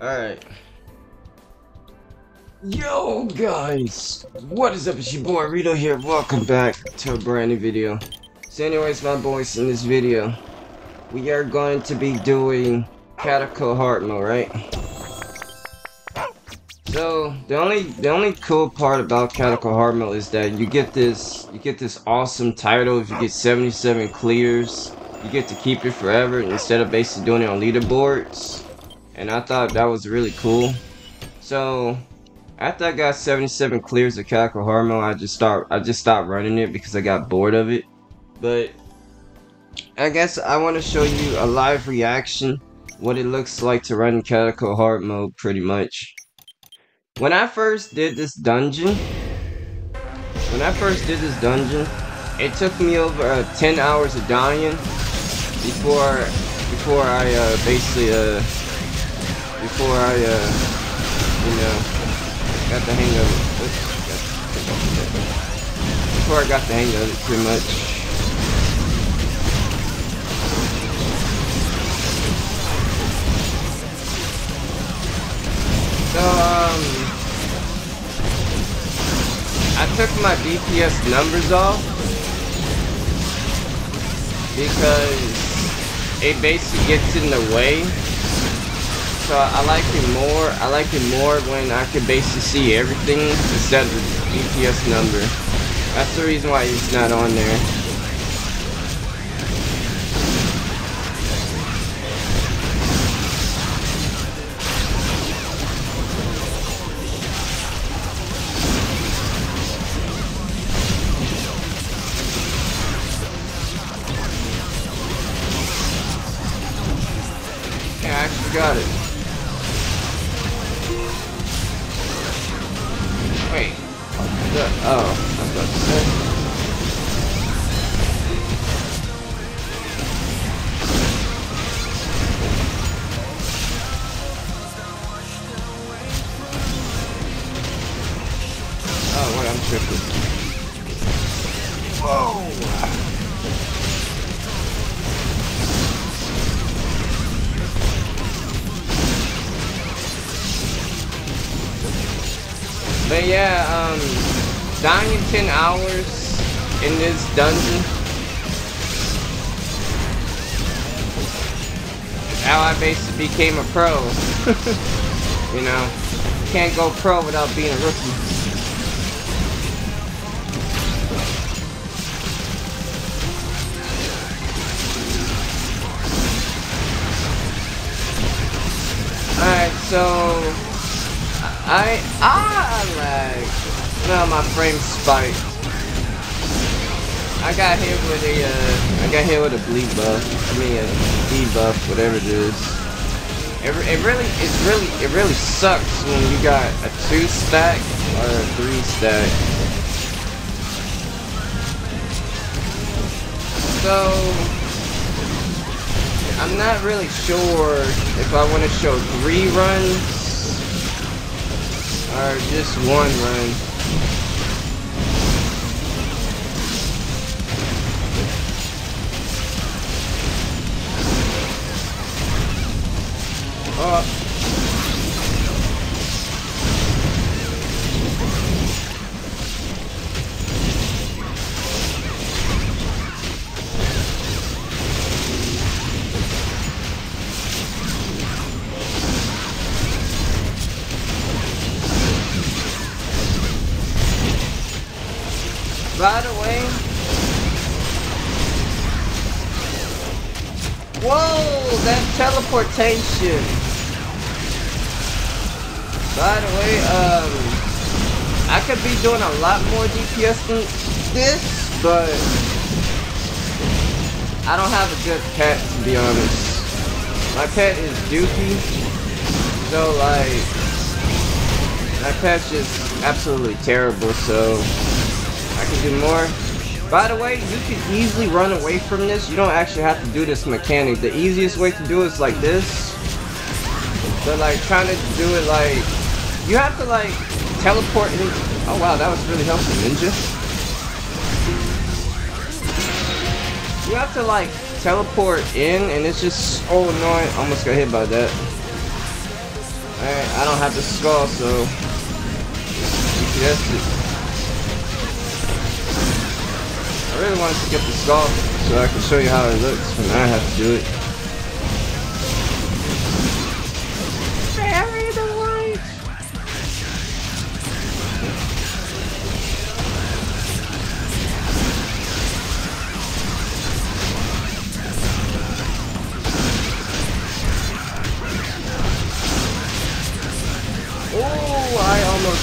Alright. Yo guys! What is up? It's your boy Rito here. Welcome back to a brand new video. So anyways my boys, in this video, we are going to be doing Catacomb Hard Mode, right? So the only the only cool part about Catacomb Hard Mode is that you get this you get this awesome title if you get 77 clears. You get to keep it forever instead of basically doing it on leaderboards. And I thought that was really cool. So after I got 77 clears of Catacomb Hard I just start I just stopped running it because I got bored of it. But I guess I want to show you a live reaction what it looks like to run Catacomb Hard Mode pretty much. When I first did this dungeon, when I first did this dungeon, it took me over uh, 10 hours of dying before before I uh, basically uh, before I uh, you know got the hang of it. Before I got the hang of it, pretty much. So, um, I took my DPS numbers off because it basically gets in the way. So I like it more. I like it more when I can basically see everything instead of the DPS number. That's the reason why it's not on there. Oh, I was about to say. Dying in 10 hours in this dungeon. How I basically became a pro. you know, can't go pro without being a rookie. Alright, so I ah lag. No, my frame spiked. I got hit with a uh, I got hit with a bleed buff. I mean a debuff, whatever it is. It, it really it really it really sucks when you got a two stack or a three stack. So I'm not really sure if I want to show three runs or just one run. By the way, whoa, that teleportation. By the way, um, I could be doing a lot more DPS than this, but I don't have a good pet to be honest. My pet is Dookie, so like, my pet's just absolutely terrible, so I can do more. By the way, you can easily run away from this. You don't actually have to do this mechanic. The easiest way to do it is like this. But like trying to do it like you have to like teleport in. Oh wow, that was really helpful, Ninja. You have to like teleport in, and it's just so annoying. Almost got hit by that. Alright, I don't have the skull, so... I really wanted to get the skull, so I can show you how it looks when I have to do it.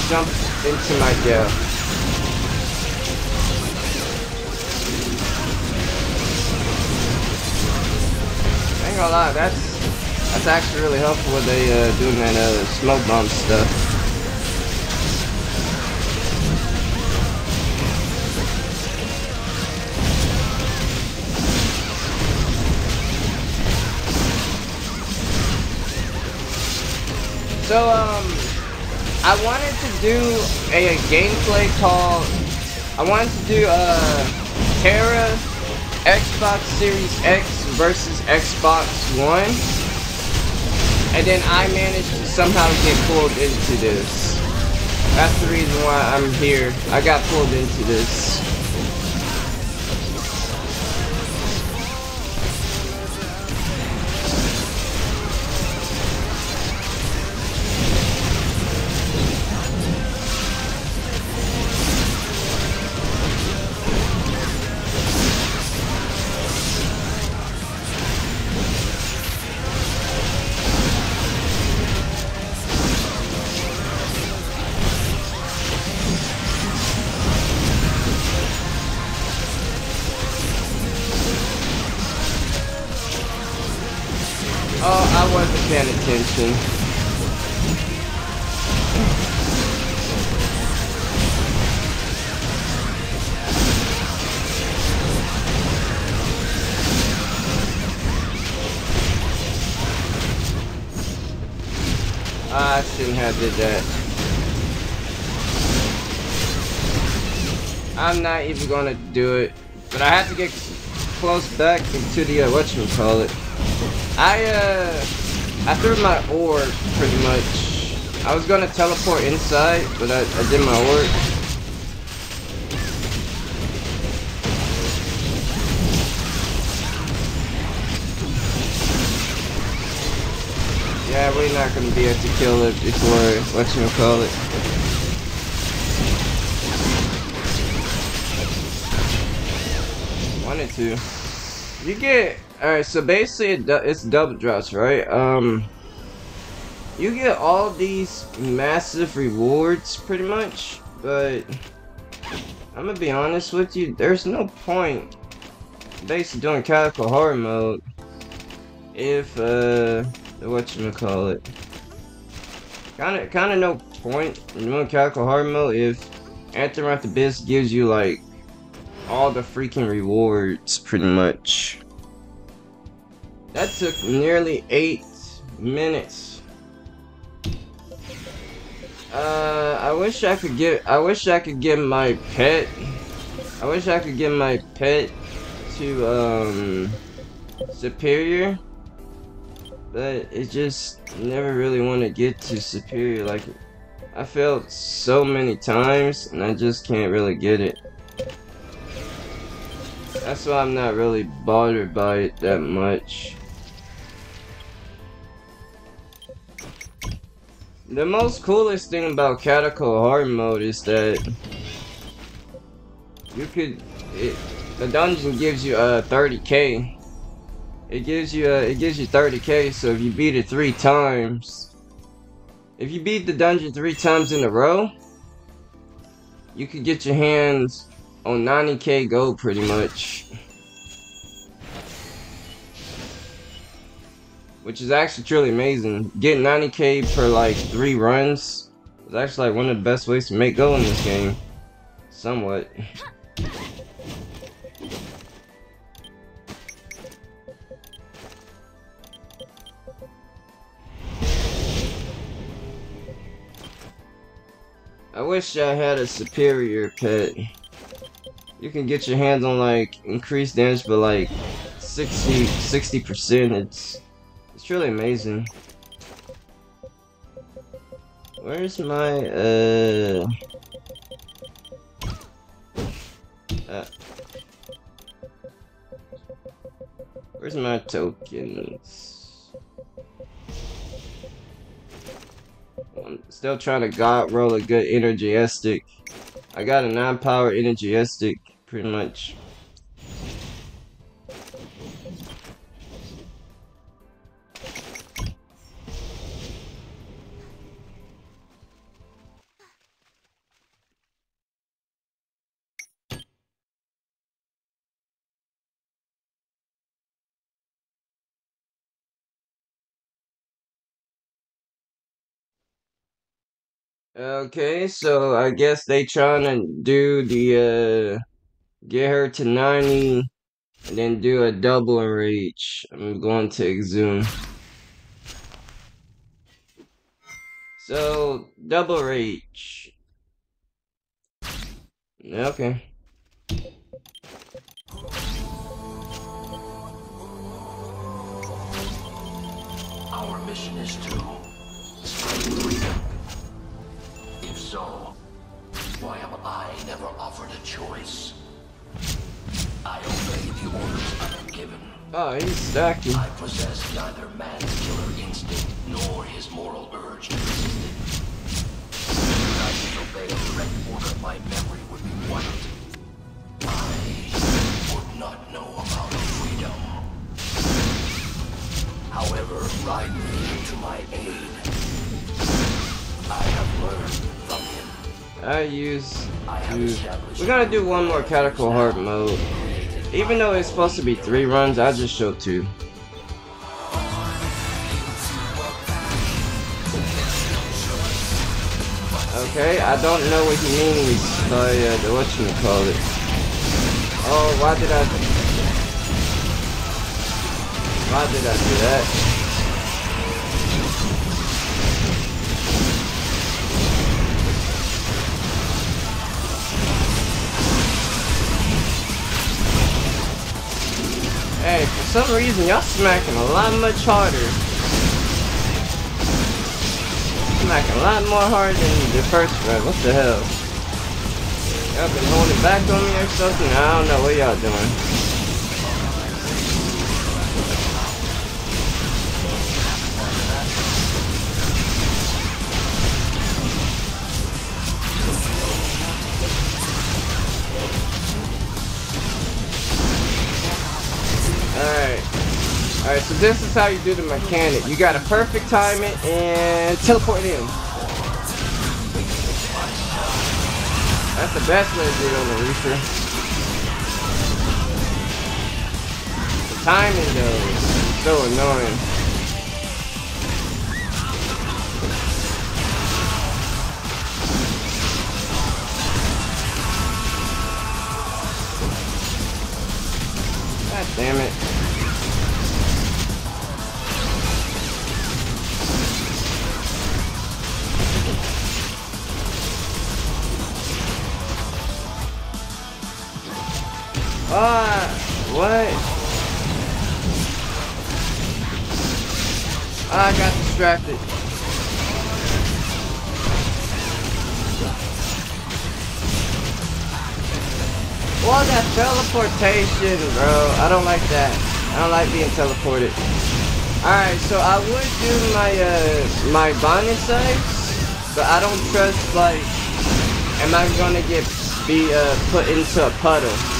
jump into my death. Gonna lie, that's that's actually really helpful what they uh, doing that uh, smoke bomb stuff. So, um, I wanted to do a, a gameplay called. I wanted to do a uh, Tera Xbox Series X versus Xbox One, and then I managed to somehow get pulled into this. That's the reason why I'm here. I got pulled into this. I shouldn't have did that. I'm not even gonna do it. But I have to get close back into the, uh, it. I, uh... I threw my orb, pretty much. I was gonna teleport inside, but I, I did my orb. Yeah, we're not gonna be able to kill it before, what you call it. Wanted to. You get Alright, so basically it's double drops, right? Um, you get all these massive rewards, pretty much, but I'm gonna be honest with you, there's no point basically doing Calico Hard Mode if, uh, whatchamacallit. Kinda, kinda no point in doing Calico Hard Mode if Anthem After Abyss gives you, like, all the freaking rewards, pretty much. That took nearly eight minutes. Uh, I wish I could get. I wish I could get my pet. I wish I could get my pet to um superior, but it just never really want to get to superior. Like I failed so many times, and I just can't really get it. That's why I'm not really bothered by it that much. The most coolest thing about Catacomb Hard Mode is that you could it, the dungeon gives you a uh, 30k. It gives you uh, it gives you 30k. So if you beat it three times, if you beat the dungeon three times in a row, you could get your hands on 90k gold pretty much. Which is actually truly amazing. Getting 90k per like three runs is actually like one of the best ways to make go in this game. Somewhat. I wish I had a superior pet. You can get your hands on like increased damage but like 60 60 percent. It's it's really amazing. Where's my uh? uh where's my tokens? I'm still trying to god roll a good energistic. I got a nine power energistic, pretty much. Okay, so I guess they trying to do the uh get her to 90 and then do a double enrage. I'm going to exhume. So double rage. Okay. Our mission is to spread freedom. Oh, he's stacking. I possess neither man's killer instinct nor his moral urge to resist it. Should I disobey a direct order, my memory would be wiped. I would not know about freedom. However, Raiden came to my aid. I have learned from him. I use. I. We're gonna do one more Catacomb Heart mode. Even though it's supposed to be three runs, I just showed two. Okay, I don't know what he means by uh, the whatchamacallit. Oh, why did I... Why did I do that? Hey, for some reason, y'all smacking a lot much harder. Smacking a lot more hard than the first run. What the hell? Y'all been holding back on me or something? I don't know what y'all doing. Alright, so this is how you do the mechanic. You gotta perfect time it and teleport in. That's the best way to do it on the Reaper. The timing though is so annoying. God damn it. Ah, what? I got distracted. Well, that teleportation, bro. I don't like that. I don't like being teleported. Alright, so I would do my uh my bonding sites, but I don't trust like am I gonna get be uh put into a puddle?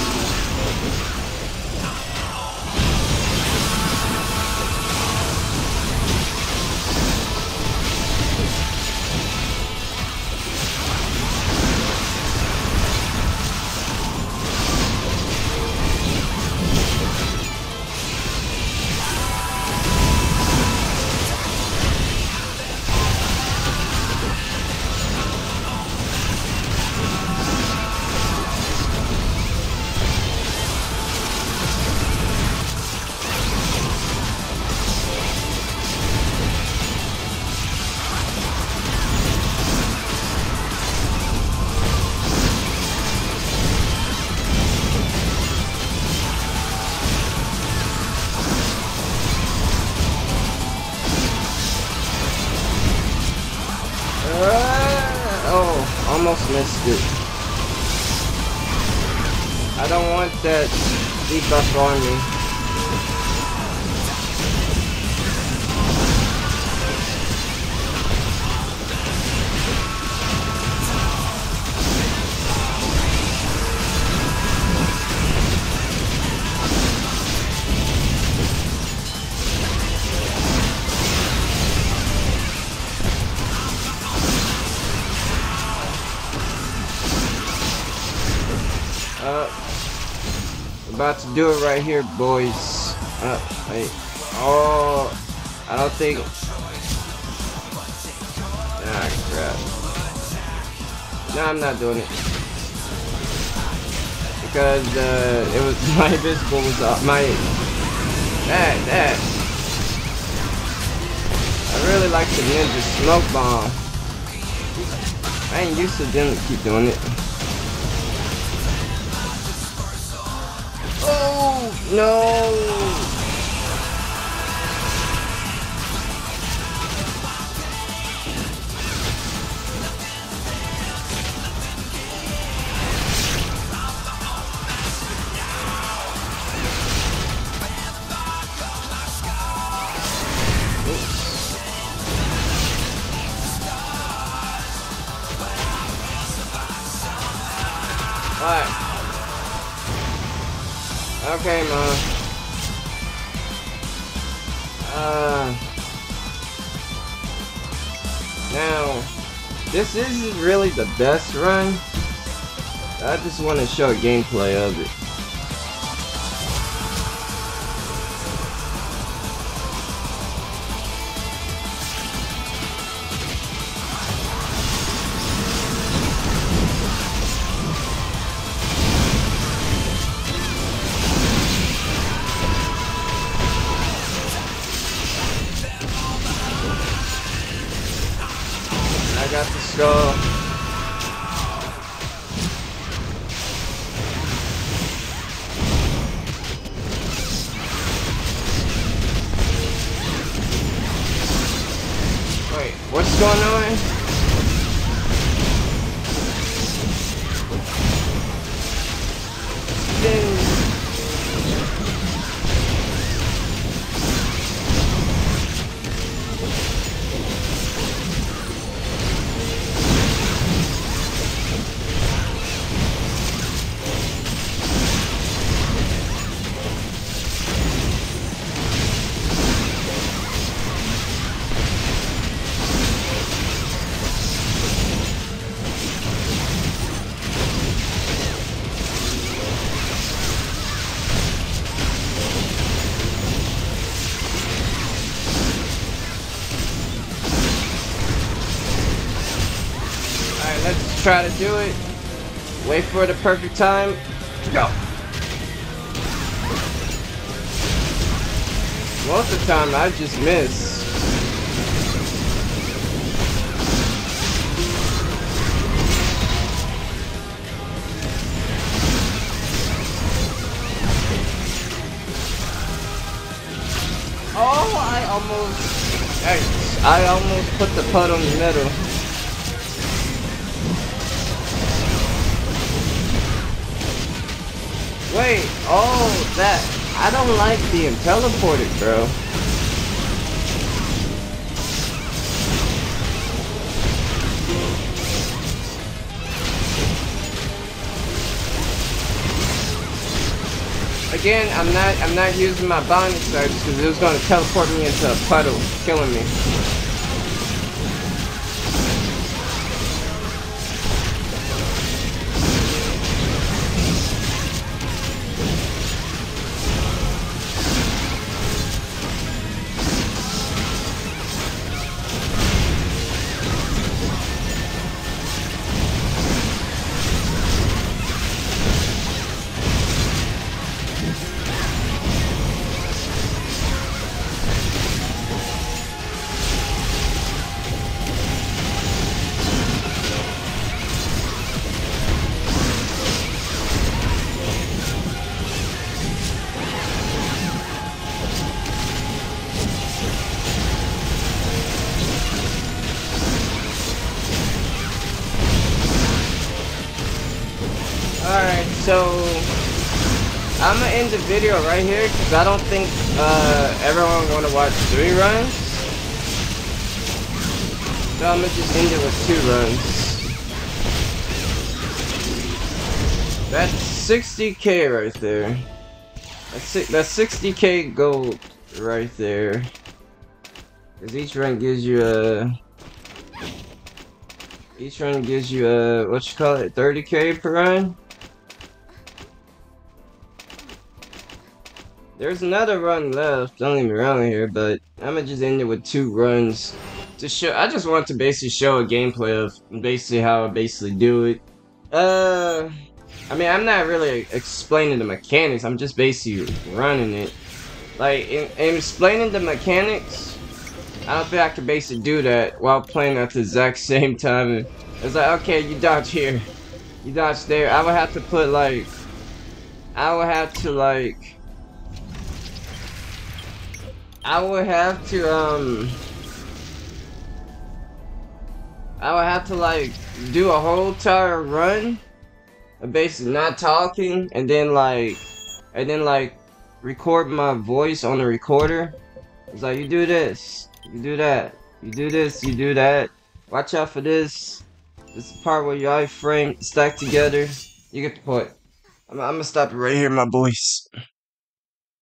Missed it. I don't want that debuff on me. About to do it right here, boys. Uh, wait. Oh, I don't think. Ah, crap. No, I'm not doing it. Because uh, it was my invisible was uh, my that that. I really like the ninja smoke bomb. I ain't used to them keep doing it. No! This isn't really the best run. I just want to show a gameplay of it. Try to do it. Wait for the perfect time. Go. Most of the time, I just miss. Oh, I almost... I almost put the putt on the middle. Wait, oh, that. I don't like being teleported, bro. Again, I'm not I'm not using my bonding surge because it was to teleport me into a puddle, killing me. The video right here because I don't think uh, everyone want to watch three runs. So I'm gonna just end it with two runs. That's 60k right there. That's that's 60k gold right there. Cause each run gives you a each run gives you a what you call it 30k per run. There's another run left, don't leave me around here, but I'm gonna just end it with two runs to show. I just want to basically show a gameplay of basically how I basically do it. Uh, I mean, I'm not really explaining the mechanics. I'm just basically running it. Like in, in explaining the mechanics, I don't think I could basically do that while playing at the exact same time. It's like, okay, you dodge here, you dodge there. I would have to put like, I would have to like I would have to, um... I would have to, like, do a whole entire run basically not talking and then, like, and then, like, record my voice on the recorder. It's like, you do this, you do that, you do this, you do that. Watch out for this. This is part where your iframe stack together. You get the point. I'm, I'm gonna stop it right here, my boys.